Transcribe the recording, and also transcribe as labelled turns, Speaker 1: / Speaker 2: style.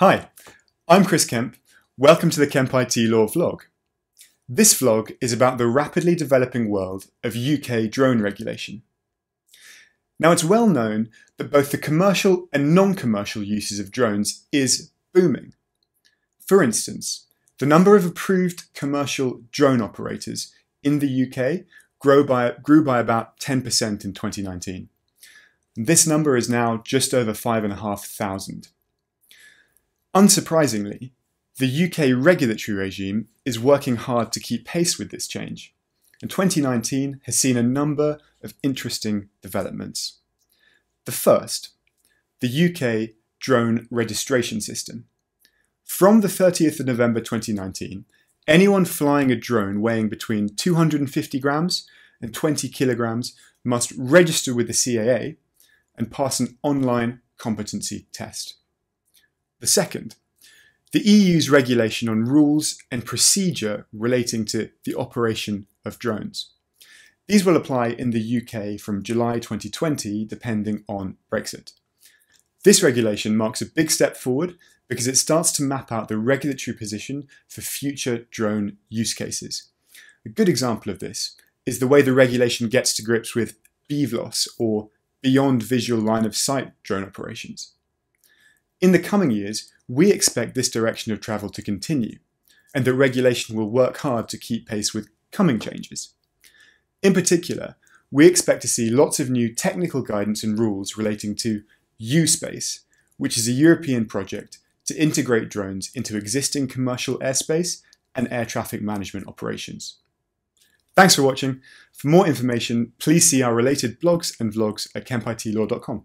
Speaker 1: Hi, I'm Chris Kemp. Welcome to the Kemp IT Law vlog. This vlog is about the rapidly developing world of UK drone regulation. Now it's well known that both the commercial and non-commercial uses of drones is booming. For instance, the number of approved commercial drone operators in the UK by, grew by about 10% in 2019. This number is now just over 5,500. Unsurprisingly, the UK regulatory regime is working hard to keep pace with this change, and 2019 has seen a number of interesting developments. The first, the UK drone registration system. From the 30th of November 2019, anyone flying a drone weighing between 250 grams and 20 kilograms must register with the CAA and pass an online competency test. The second, the EU's regulation on rules and procedure relating to the operation of drones. These will apply in the UK from July 2020, depending on Brexit. This regulation marks a big step forward because it starts to map out the regulatory position for future drone use cases. A good example of this is the way the regulation gets to grips with BVLOS, or Beyond Visual Line of Sight drone operations. In the coming years, we expect this direction of travel to continue, and that regulation will work hard to keep pace with coming changes. In particular, we expect to see lots of new technical guidance and rules relating to U-Space, which is a European project to integrate drones into existing commercial airspace and air traffic management operations. Thanks for watching. For more information, please see our related blogs and vlogs at kempitlaw.com.